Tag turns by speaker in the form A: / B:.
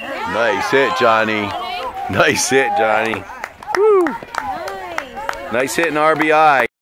A: Nice hit, Johnny. Nice hit, Johnny. Woo.
B: Nice.
A: Hit in RBI.